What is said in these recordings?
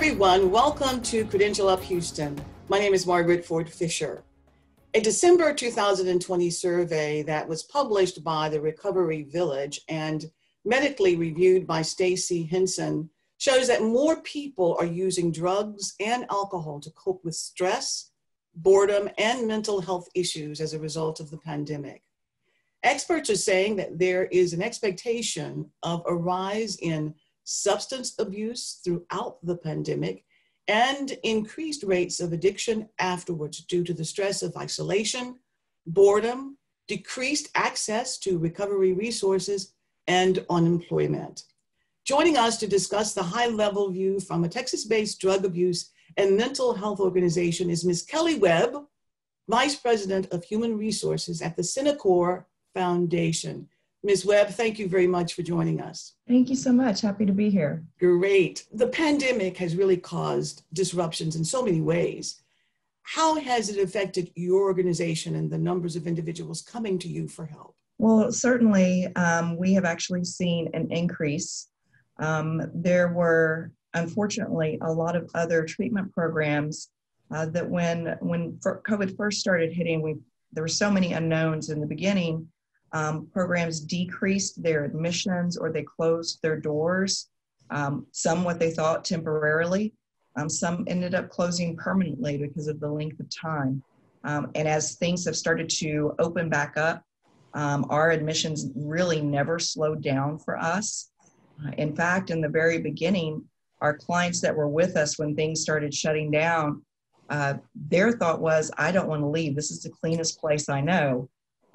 everyone. Welcome to Credential Up Houston. My name is Margaret Ford Fisher. A December 2020 survey that was published by the Recovery Village and medically reviewed by Stacy Henson shows that more people are using drugs and alcohol to cope with stress, boredom, and mental health issues as a result of the pandemic. Experts are saying that there is an expectation of a rise in substance abuse throughout the pandemic and increased rates of addiction afterwards due to the stress of isolation, boredom, decreased access to recovery resources, and unemployment. Joining us to discuss the high level view from a Texas based drug abuse and mental health organization is Ms. Kellee Webb, Vice President of Human Resources at the Cenikor Foundation. Ms. Webb, thank you very much for joining us. Thank you so much. Happy to be here. Great. The pandemic has really caused disruptions in so many ways. How has it affected your organization and the numbers of individuals coming to you for help? Well, certainly, um, we have actually seen an increase. Um, there were, unfortunately, a lot of other treatment programs uh, that when when COVID first started hitting, we there were so many unknowns in the beginning um, programs decreased their admissions or they closed their doors. Um, some what they thought temporarily. Um, some ended up closing permanently because of the length of time. Um, and as things have started to open back up, um, our admissions really never slowed down for us. Uh, in fact, in the very beginning, our clients that were with us when things started shutting down, uh, their thought was, I don't want to leave. This is the cleanest place I know.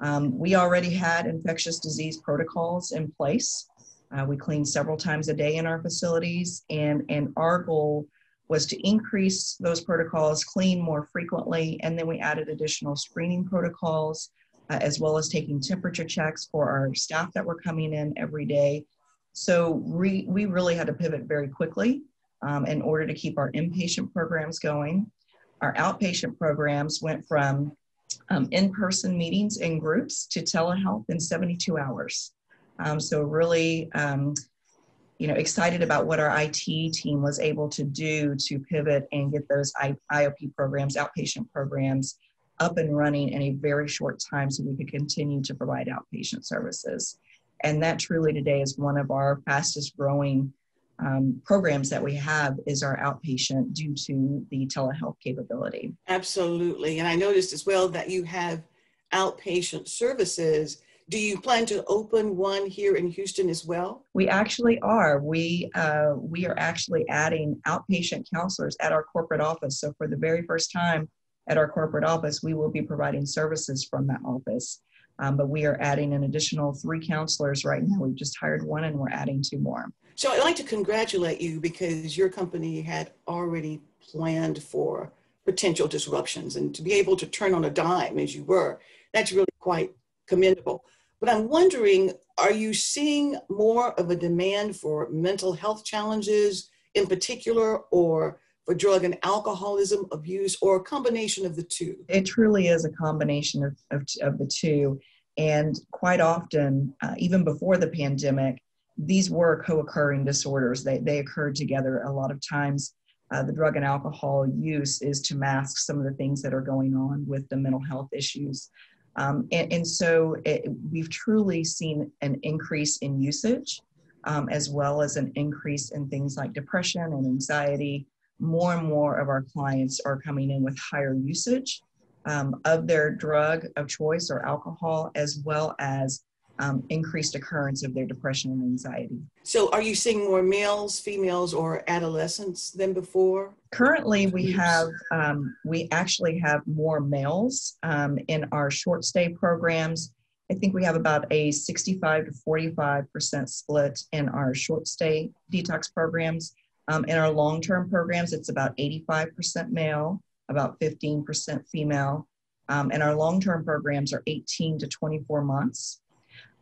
Um, we already had infectious disease protocols in place. Uh, we cleaned several times a day in our facilities, and, and our goal was to increase those protocols, clean more frequently, and then we added additional screening protocols, uh, as well as taking temperature checks for our staff that were coming in every day. So we, we really had to pivot very quickly um, in order to keep our inpatient programs going. Our outpatient programs went from um, in-person meetings in groups to telehealth in 72 hours. Um, so really, um, you know, excited about what our IT team was able to do to pivot and get those IOP programs, outpatient programs, up and running in a very short time so we could continue to provide outpatient services. And that truly today is one of our fastest growing um, programs that we have is our outpatient due to the telehealth capability. Absolutely. And I noticed as well that you have outpatient services. Do you plan to open one here in Houston as well? We actually are. We uh, we are actually adding outpatient counselors at our corporate office. So for the very first time at our corporate office, we will be providing services from that office. Um, but we are adding an additional three counselors right now. We've just hired one, and we're adding two more. So I'd like to congratulate you because your company had already planned for potential disruptions and to be able to turn on a dime as you were, that's really quite commendable. But I'm wondering, are you seeing more of a demand for mental health challenges in particular or for drug and alcoholism abuse or a combination of the two? It truly is a combination of, of, of the two. And quite often, uh, even before the pandemic, these were co-occurring disorders. They, they occurred together a lot of times. Uh, the drug and alcohol use is to mask some of the things that are going on with the mental health issues. Um, and, and, so it, we've truly seen an increase in usage um, as well as an increase in things like depression and anxiety. More and more of our clients are coming in with higher usage um, of their drug of choice or alcohol, as well as um, increased occurrence of their depression and anxiety. So, are you seeing more males, females, or adolescents than before? Currently, we have um, we actually have more males um, in our short stay programs. I think we have about a 65 to 45 percent split in our short stay detox programs. Um, in our long term programs, it's about 85 percent male, about 15 percent female. Um, and our long term programs are 18 to 24 months.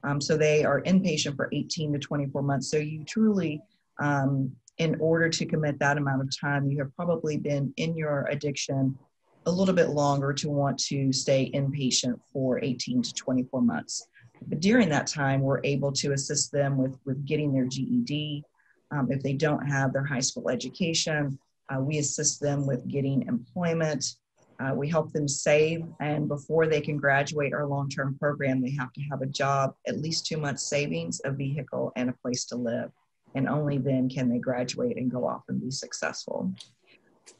Um, so they are inpatient for 18 to 24 months. So you truly, um, in order to commit that amount of time, you have probably been in your addiction a little bit longer to want to stay inpatient for 18 to 24 months. But during that time, we're able to assist them with, with getting their GED. Um, if they don't have their high school education, Uh, we assist them with getting employment. Uh, we help them save, and before they can graduate our long term program, they have to have a job, at least two months' savings, a vehicle, and a place to live. And only then can they graduate and go off and be successful.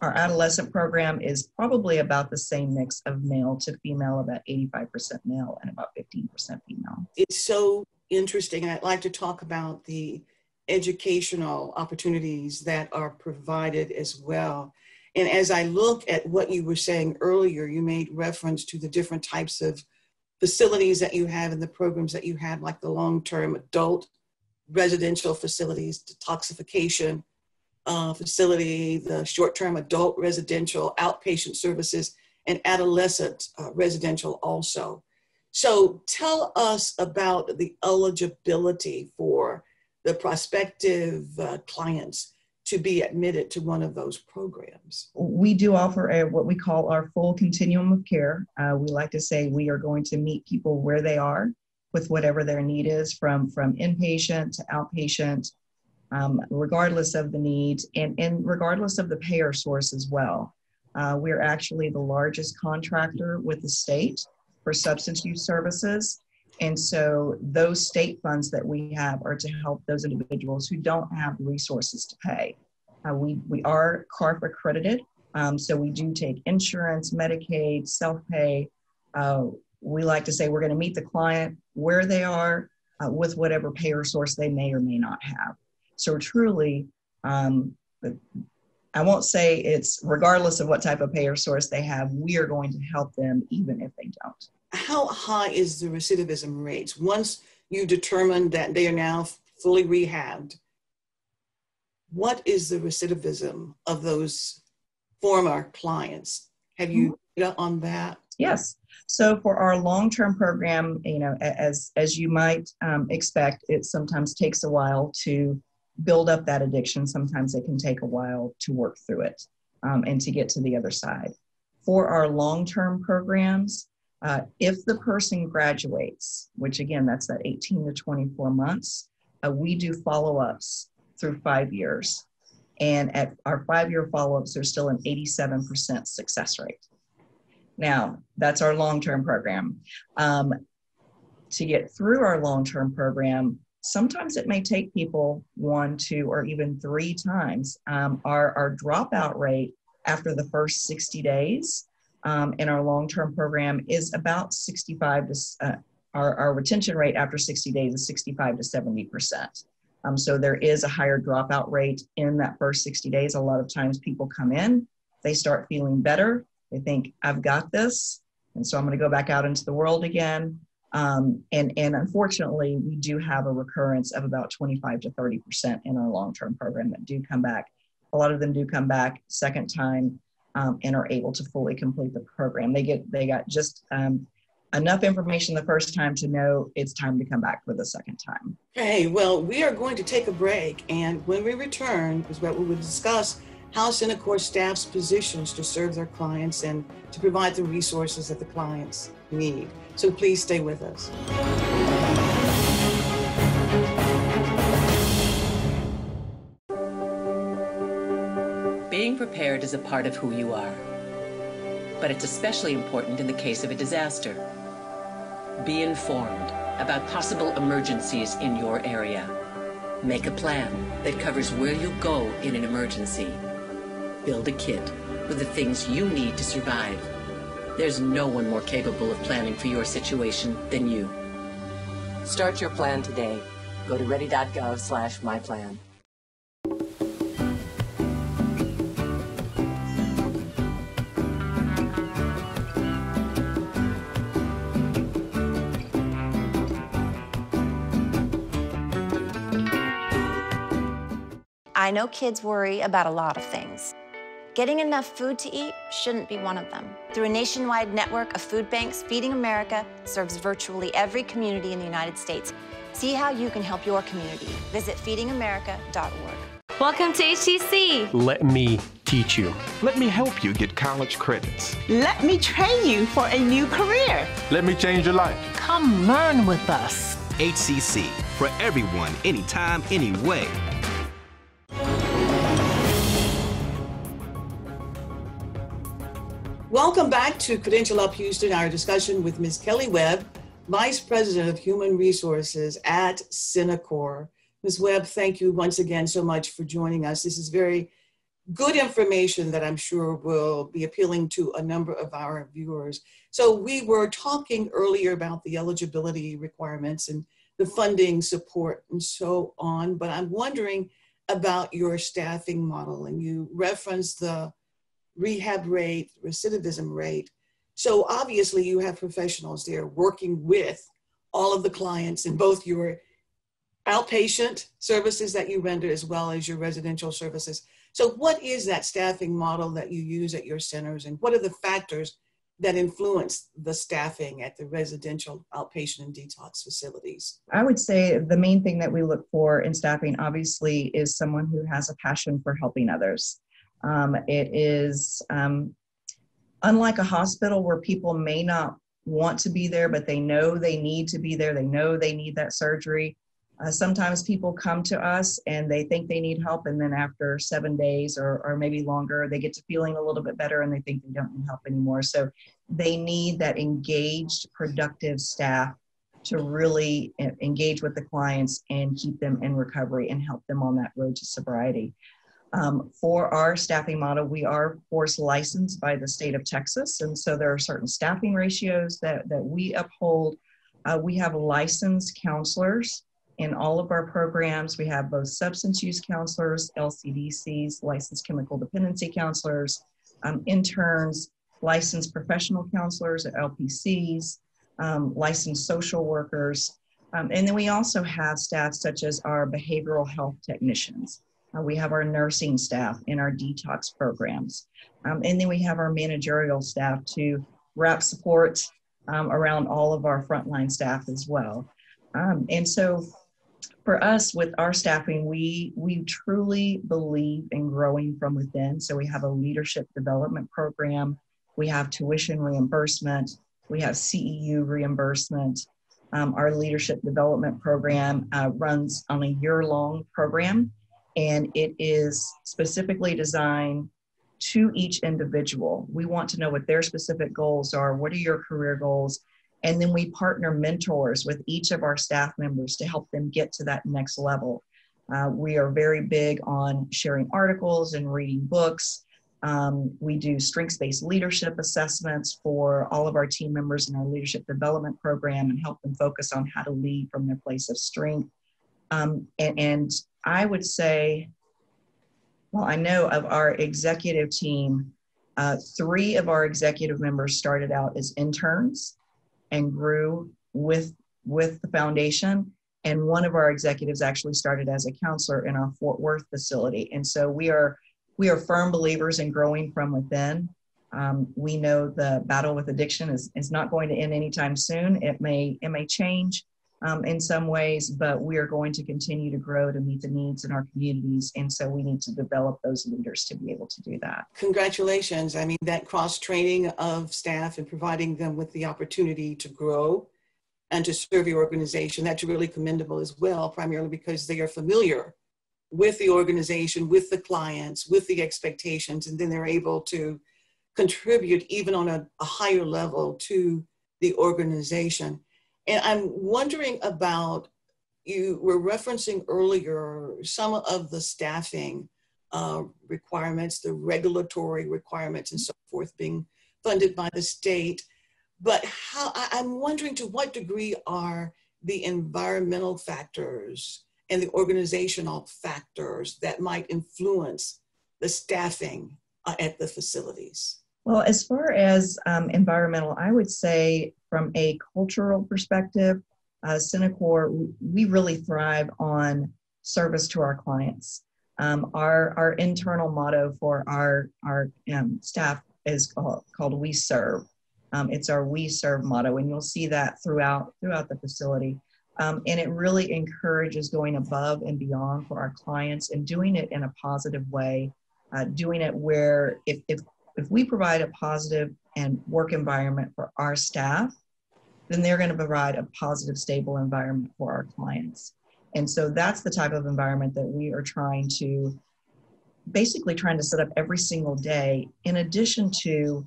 Our adolescent program is probably about the same mix of male to female, about 85% male and about 15% female. It's so interesting. I'd like to talk about the educational opportunities that are provided as well. And as I look at what you were saying earlier, you made reference to the different types of facilities that you have and the programs that you have, like the long term adult residential facilities, detoxification uh, facility, the short term adult residential outpatient services, and adolescent uh, residential also. So tell us about the eligibility for the prospective uh, clients to be admitted to one of those programs? We do offer a, what we call our full continuum of care. Uh, we like to say we are going to meet people where they are with whatever their need is, from, from inpatient to outpatient, um, regardless of the need, and, and regardless of the payer source as well. Uh, we're actually the largest contractor with the state for substance use services. And so those state funds that we have are to help those individuals who don't have resources to pay. Uh, we, we are CARF accredited, um, so we do take insurance, Medicaid, self-pay. Uh, we like to say we're going to meet the client where they are uh, with whatever payer source they may or may not have. So truly, um, I won't say it's regardless of what type of payer source they have, we are going to help them even if they don't how high is the recidivism rates once you determine that they are now fully rehabbed? What is the recidivism of those former clients? Have you data on that? Yes. So for our long-term program, you know, as as you might um, expect, it sometimes takes a while to build up that addiction. Sometimes it can take a while to work through it um, and to get to the other side. For our long-term programs, uh, if the person graduates, which again, that's that 18 to 24 months, uh, we do follow ups through five years. And at our five year follow ups, there's still an 87% success rate. Now, that's our long term program. Um, to get through our long term program, sometimes it may take people one, two, or even three times. Um, our, our dropout rate after the first 60 days um, in our long-term program is about 65 to, uh, our, our retention rate after 60 days is 65 to 70%. Um, so there is a higher dropout rate in that first 60 days. A lot of times people come in, they start feeling better. They think, I've got this. And so I'm going to go back out into the world again. Um, and, and unfortunately, we do have a recurrence of about 25 to 30% in our long term program that do come back. A lot of them do come back second time um, and are able to fully complete the program. They get they got just um, enough information the first time to know it's time to come back for the second time. Okay, well, we are going to take a break, and when we return, is what we will discuss how Cenikor staffs positions to serve their clients and to provide the resources that the clients need. So please stay with us. Prepared is a part of who you are. But it's especially important in the case of a disaster. Be informed about possible emergencies in your area. Make a plan that covers where you'll go in an emergency. Build a kit with the things you need to survive. There's no one more capable of planning for your situation than you. Start your plan today. Go to ready.gov slash myplan. I know kids worry about a lot of things. Getting enough food to eat shouldn't be one of them. Through a nationwide network of food banks, Feeding America serves virtually every community in the United States. See how you can help your community. Visit feedingamerica.org. Welcome to HCC. Let me teach you. Let me help you get college credits. Let me train you for a new career. Let me change your life. Come learn with us. HCC for everyone, anytime, anyway. Welcome back to Credential Up Houston, our discussion with Ms. Kellee Webb, Vice President of Human Resources at Cenikor. Ms. Webb, thank you once again so much for joining us. This is very good information that I'm sure will be appealing to a number of our viewers. So we were talking earlier about the eligibility requirements and the funding support and so on, but I'm wondering about your staffing model and you referenced the rehab rate, recidivism rate. So obviously you have professionals there working with all of the clients in both your outpatient services that you render as well as your residential services. So, what is that staffing model that you use at your centers, and what are the factors that influence the staffing at the residential outpatient and detox facilities? I would say the main thing that we look for in staffing, obviously, is someone who has a passion for helping others. Um, it is um, unlike a hospital where people may not want to be there, but they know they need to be there, they know they need that surgery. Uh, sometimes people come to us and they think they need help, and then after seven days or, or maybe longer, they get to feeling a little bit better and they think they don't need help anymore. So they need that engaged, productive staff to really engage with the clients and keep them in recovery and help them on that road to sobriety. Um, for our staffing model, we are, of course, licensed by the state of Texas, and so there are certain staffing ratios that, that we uphold. Uh, we have licensed counselors in all of our programs. We have both substance use counselors, LCDCs, licensed chemical dependency counselors, um, interns, licensed professional counselors at LPCs, um, licensed social workers. Um, and then we also have staff such as our behavioral health technicians. Uh, we have our nursing staff in our detox programs. Um, and then we have our managerial staff to wrap support um, around all of our frontline staff as well. Um, and so for us with our staffing we we truly believe in growing from within. So we have a leadership development program. We have tuition reimbursement. We have ceu reimbursement. Um, our leadership development program uh, runs on a year-long program and it is specifically designed to each individual we want to know what their specific goals are what are your career goals and then we partner mentors with each of our staff members to help them get to that next level. Uh, we are very big on sharing articles and reading books. Um, we do strengths based leadership assessments for all of our team members in our leadership development program and help them focus on how to lead from their place of strength. Um, and, and I would say, well, I know of our executive team, uh, three of our executive members started out as interns and grew with with the foundation. And one of our executives actually started as a counselor in our Fort Worth facility. And so we are we are firm believers in growing from within. Um, we know the battle with addiction is, is not going to end anytime soon. It may it may change um, in some ways, but we are going to continue to grow to meet the needs in our communities. And so we need to develop those leaders to be able to do that. Congratulations. I mean, that cross training of staff and providing them with the opportunity to grow and to serve your organization, that's really commendable as well, primarily because they are familiar with the organization, with the clients, with the expectations, and then they're able to contribute even on a, a higher level to the organization. And I'm wondering about you were referencing earlier some of the staffing uh, requirements, the regulatory requirements, and so forth being funded by the state. But how I'm wondering to what degree are the environmental factors and the organizational factors that might influence the staffing uh, at the facilities? Well, as far as um, environmental, I would say from a cultural perspective, uh, we really thrive on service to our clients. Um, our, our internal motto for our, our um, staff is called, called We Serve. Um, it's our We Serve motto, and you'll see that throughout, throughout the facility. Um, and it really encourages going above and beyond for our clients and doing it in a positive way, uh, doing it where if, if if we provide a positive and work environment for our staff, then they're going to provide a positive, stable environment for our clients. And so that's the type of environment that we are trying to basically trying to set up every single day, in addition to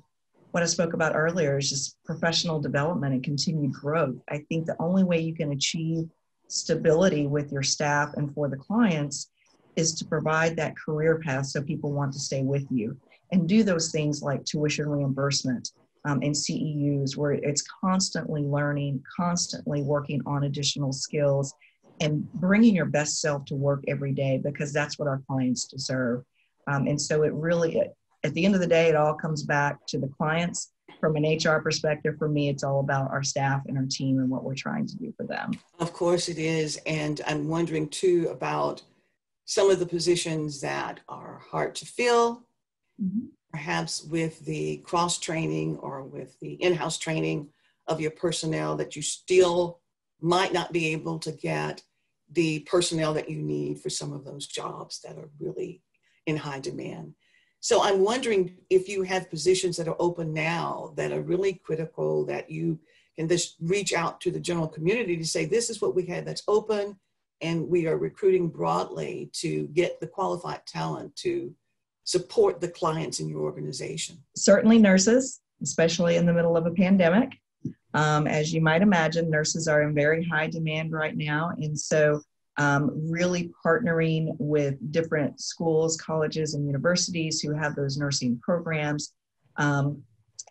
what I spoke about earlier is just professional development and continued growth. I think the only way you can achieve stability with your staff and for the clients is to provide that career path so people want to stay with you and do those things like tuition reimbursement um, and CEUs where it's constantly learning, constantly working on additional skills and bringing your best self to work every day because that's what our clients deserve. Um, and so it really, at the end of the day, it all comes back to the clients. From an HR perspective, for me, it's all about our staff and our team and what we're trying to do for them. Of course, it is. And I'm wondering too about some of the positions that are hard to fill, mm-hmm. Perhaps with the cross training or with the in house training of your personnel that you still might not be able to get the personnel that you need for some of those jobs that are really in high demand. So I'm wondering if you have positions that are open now that are really critical that you can just reach out to the general community to say, this is what we have that's open and we are recruiting broadly to get the qualified talent to support the clients in your organization? Certainly, nurses, especially in the middle of a pandemic. Um, as you might imagine, nurses are in very high demand right now. And so, um, really partnering with different schools, colleges, and universities who have those nursing programs. Um,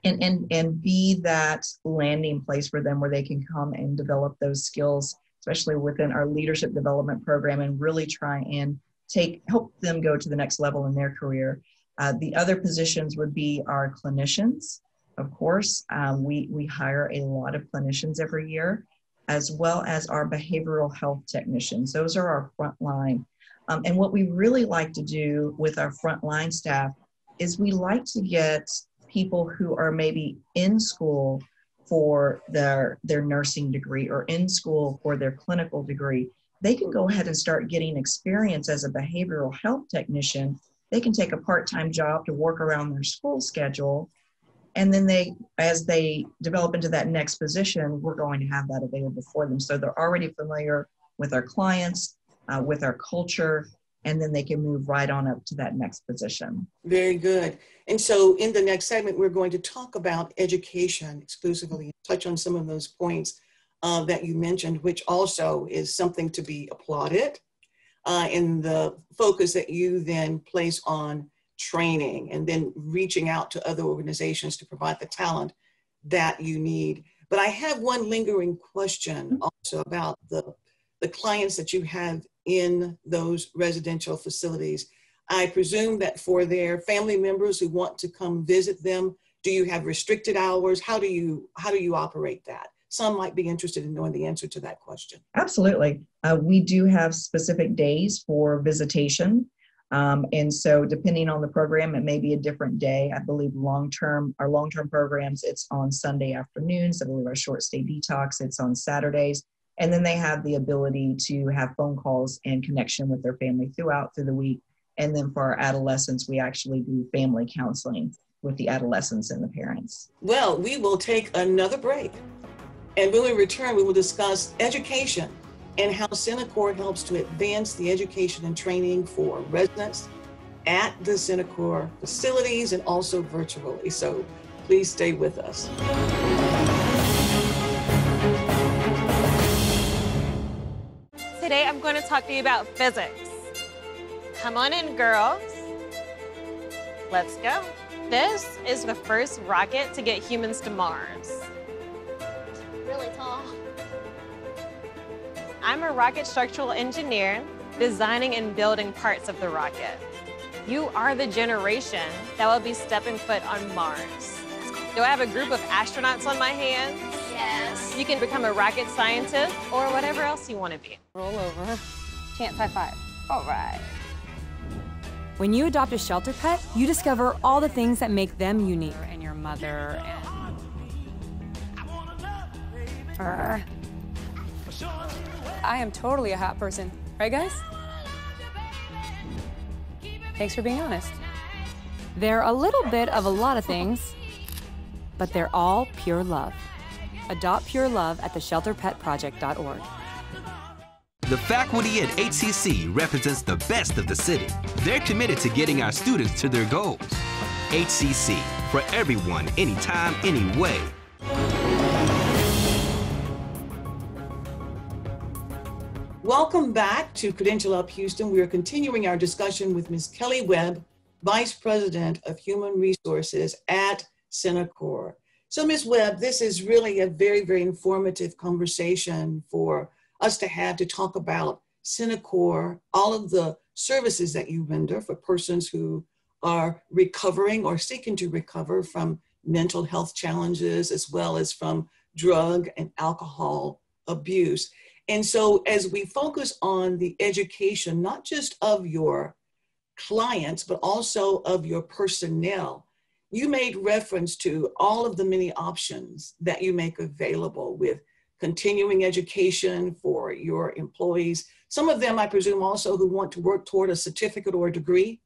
and, and, and be that landing place for them where they can come and develop those skills especially within our leadership development program, and really try and take help them go to the next level in their career. Uh, the other positions would be our clinicians. Of course, um, we we hire a lot of clinicians every year, as well as our behavioral health technicians. Those are our frontline. Um, and what we really like to do with our frontline staff is we like to get people who are maybe in school for their their nursing degree or in school for their clinical degree they can go ahead and start getting experience as a behavioral health technician they can take a part-time job to work around their school schedule and then they as they develop into that next position we're going to have that available for them so they're already familiar with our clients uh, with our culture and then they can move right on up to that next position. Very good. And so in the next segment, we're going to talk about education exclusively, touch on some of those points uh, that you mentioned, which also is something to be applauded. Uh, in the focus that you then place on training and then reaching out to other organizations to provide the talent that you need. But I have one lingering question also about the, the clients that you have in those residential facilities. I presume that for their family members who want to come visit them, do you have restricted hours? How do you how do you operate that? Some might be interested in knowing the answer to that question. Absolutely, uh, we do have specific days for visitation, um, and so depending on the program, it may be a different day. I believe long term our long term programs it's on Sunday afternoons. I believe our short stay detox it's on Saturdays and then they have the ability to have phone calls and connection with their family throughout through the week and then for our adolescents we actually do family counseling with the adolescents and the parents well we will take another break and when we return we will discuss education and how Cenikor helps to advance the education and training for residents at the Cenikor facilities and also virtually so please stay with us Today I'm going to talk to you about physics. Come on in, girls. Let's go. This is the first rocket to get humans to Mars. Really tall. I'm a rocket structural engineer, designing and building parts of the rocket. You are the generation that will be stepping foot on Mars. Do I have a group of astronauts on my hands? Yes. You can become a rocket scientist or whatever else you want to be. Roll over. Chance high five. All right. When you adopt a shelter pet, you discover all the things that make them unique. And your mother and. I am totally a hot person. Right, guys? Thanks for being honest. They're a little bit of a lot of things, but they're all pure love. Adopt pure love at theshelterpetproject.org. The faculty at HCC represents the best of the city. They're committed to getting our students to their goals. HCC, for everyone, anytime, anyway. Welcome back to Credential Up Houston. We are continuing our discussion with Ms. Kellee Webb, Vice President of Human Resources at Cenikor. So, Ms. Webb, this is really a very, very informative conversation for us to have to talk about Cenikor, all of the services that you render for persons who are recovering or seeking to recover from mental health challenges as well as from drug and alcohol abuse. And so, as we focus on the education, not just of your clients, but also of your personnel, you made reference to all of the many options that you make available with continuing education for your employees. Some of them, I presume, also who want to work toward a certificate or a degree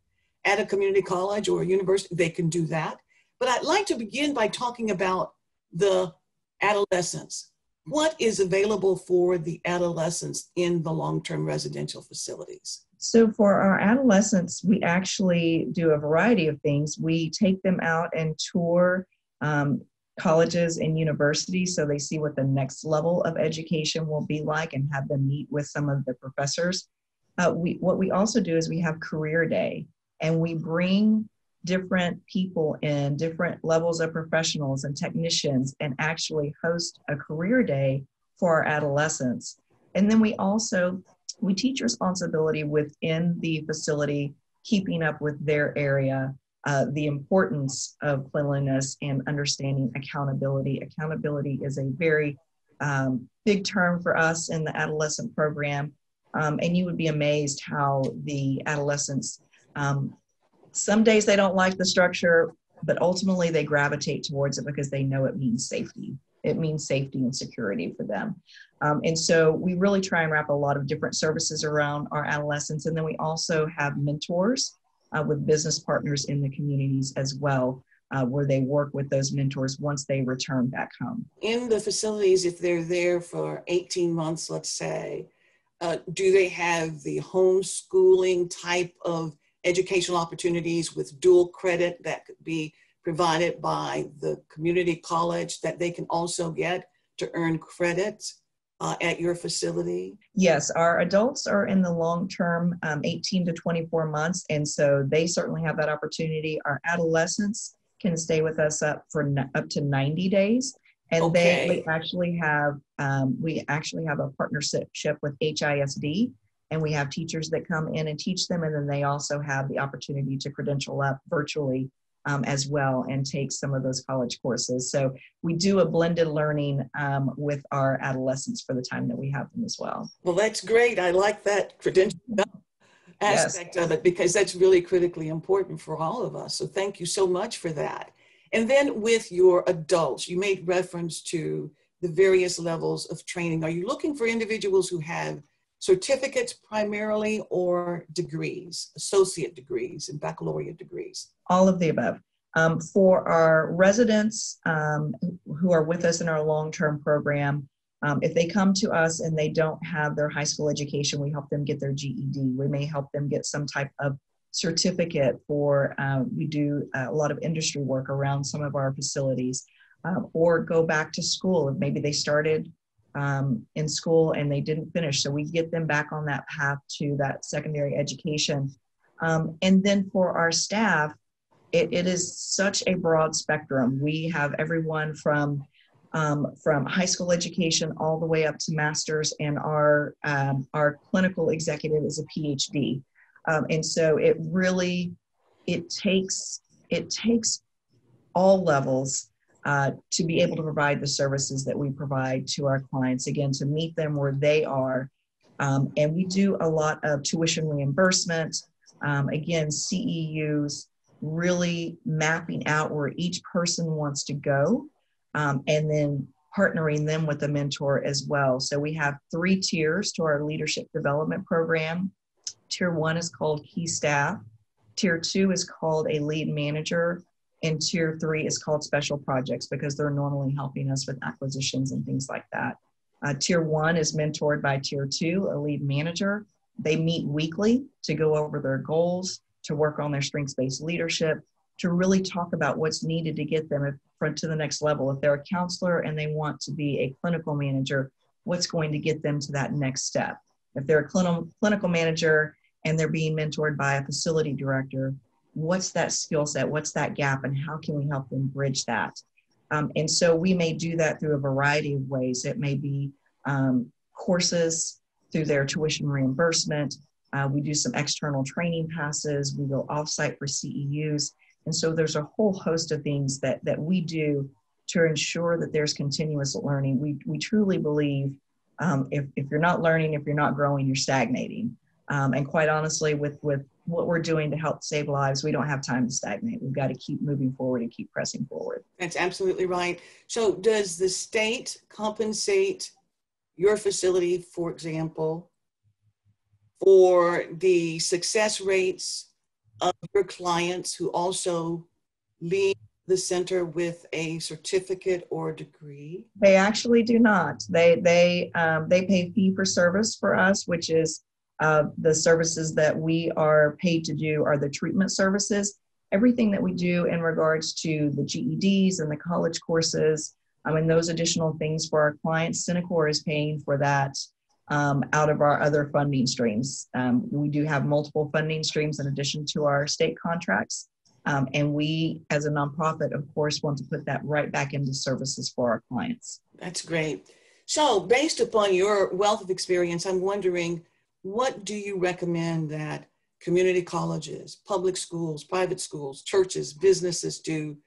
at a community college or a university, they can do that. But I'd like to begin by talking about the adolescents what is available for the adolescents in the long-term residential facilities? So for our adolescents, we actually do a variety of things. We take them out and tour um, colleges and universities so they see what the next level of education will be like and have them meet with some of the professors. Uh, we, what we also do is we have career day and we bring different people in different levels of professionals and technicians and actually host a career day for our adolescents. And then we also we teach responsibility within the facility keeping up with their area uh, the importance of cleanliness and understanding accountability. Accountability is a very um, big term for us in the adolescent program. Um, and you would be amazed how the adolescents um, some days they don't like the structure, but ultimately they gravitate towards it because they know it means safety. It means safety and security for them. Um, and so we really try and wrap a lot of different services around our adolescents. And then we also have mentors uh, with business partners in the communities as well, uh, where they work with those mentors once they return back home. In the facilities, if they're there for 18 months, let's say, uh, do they have the homeschooling type of educational opportunities with dual credit that could be provided by the community college that they can also get to earn credits uh, at your facility? Yes, our adults are in the long term, um, 18 to 24 months, and so they certainly have that opportunity. Our adolescents can stay with us up for up to 90 days, and okay. they actually have um, we actually have a partnership with HISD, and we have teachers that come in and teach them and then they also have the opportunity to credential up virtually um, as well and take some of those college courses. So we do a blended learning um, with our adolescents for the time that we have them as well. Well that's great. I like that credential aspect yes. of it because that's really critically important for all of us. So thank you so much for that. And then with your adults you made reference to the various levels of training. Are you looking for individuals who have certificates primarily or degrees, associate degrees and baccalaureate degrees? All of the above. Um, for our residents um, who are with us in our long term program, um, if they come to us and they don't have their high school education, we help them get their GED. We may help them get some type of certificate for, uh, we do a lot of industry work around some of our facilities, uh, or go back to school. Maybe they started um, in school and they didn't finish. So we get them back on that path to that secondary education. Um, and then for our staff, it, it is such a broad spectrum. We have everyone from um, from high school education all the way up to masters, and our um, our clinical executive is a PhD. Um, and so it really it takes it takes all levels uh, to be able to provide the services that we provide to our clients, again, to meet them where they are. Um, and we do a lot of tuition reimbursement, um, again, CEUs, really mapping out where each person wants to go, um, and then partnering them with a mentor as well. So we have three tiers to our leadership development program. Tier one is called Key Staff. Tier two is called a lead manager and tier three is called special projects because they're normally helping us with acquisitions and things like that. Uh, tier one is mentored by tier two, a lead manager. They meet weekly to go over their goals, to work on their strengths based leadership, to really talk about what's needed to get them to the next level. If they're a counselor and they want to be a clinical manager, what's going to get them to that next step? If they're a clinical clinical manager and they're being mentored by a facility director, what's that skill set? What's that gap? And how can we help them bridge that? Um, and so we may do that through a variety of ways. It may be um, courses through their tuition reimbursement. Uh, we do some external training passes. We go offsite for CEUs. And so there's a whole host of things that, that we do to ensure that there's continuous learning. We, we truly believe um, if, if you're not learning, if you're not growing, you're stagnating. Um, and quite honestly, with, with what we're doing to help save lives, we don't have time to stagnate. We've got to keep moving forward and keep pressing forward. That's absolutely right. So, does the state compensate your facility, for example, for the success rates of your clients who also leave the center with a certificate or degree? They actually do not. They they um, they pay fee for service for us, which is uh, the services that we are paid to do are the treatment services. Everything that we do in regards to the GEDs and the college courses, I mean those additional things for our clients, Cenikor is paying for that um, out of our other funding streams. Um, we do have multiple funding streams in addition to our state contracts. Um, and we, as a nonprofit, of course, want to put that right back into services for our clients. That's great. So, based upon your wealth of experience, I'm wondering what do you recommend that community colleges, public schools, private schools, churches, businesses do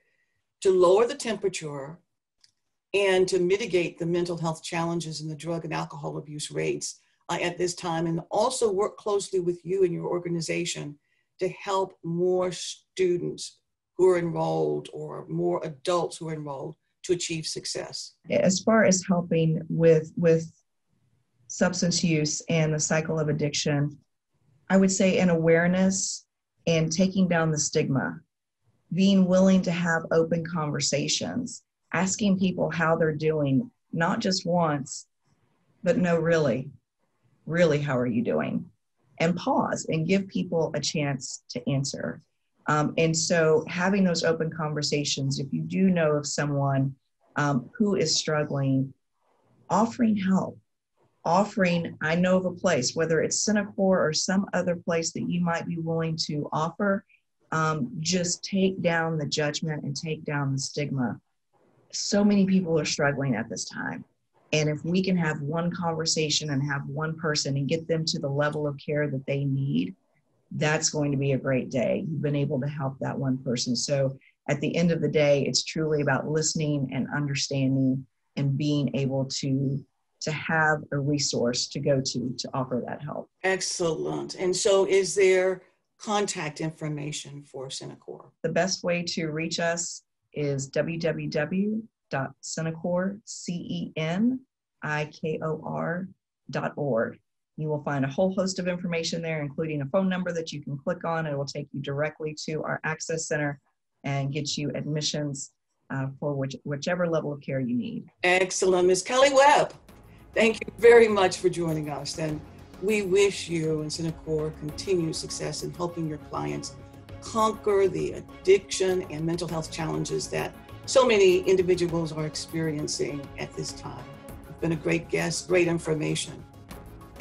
to lower the temperature and to mitigate the mental health challenges and the drug and alcohol abuse rates uh, at this time, and also work closely with you and your organization to help more students who are enrolled or more adults who are enrolled to achieve success. As far as helping with with substance use and the cycle of addiction i would say an awareness and taking down the stigma being willing to have open conversations asking people how they're doing not just once but no really really how are you doing and pause and give people a chance to answer. Um, and so, having those open conversations, if you do know of someone um, who is struggling, offering help, offering, I know of a place, whether it's Cenikor or some other place that you might be willing to offer, um, just take down the judgment and take down the stigma. So many people are struggling at this time. And if we can have one conversation and have one person and get them to the level of care that they need, that's going to be a great day. You've been able to help that one person. So at the end of the day, it's truly about listening and understanding and being able to to have a resource to go to to offer that help. Excellent. And so is there contact information for Cenikor? The best way to reach us is www www.cenikor, C-E-N-I-K-O-R dot org. You will find a whole host of information there, including a phone number that you can click on. It will take you directly to our access center and get you admissions uh, for which, whichever level of care you need. Excellent. Ms. Kellee Webb, thank you very much for joining us. And we wish you and Cenikor continued success in helping your clients conquer the addiction and mental health challenges that so many individuals are experiencing at this time. You've been a great guest, great information.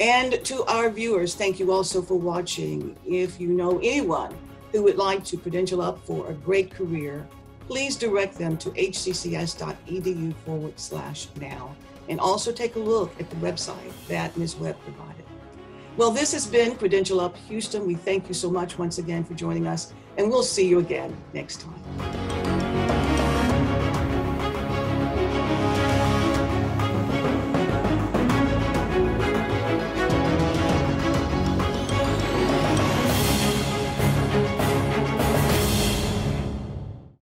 And to our viewers, thank you also for watching. If you know anyone who would like to credential up for a great career, please direct them to hccs.edu forward slash now. And also take a look at the website that Ms. Webb provided. Well, this has been Credential Up Houston. We thank you so much once again for joining us, and we'll see you again next time.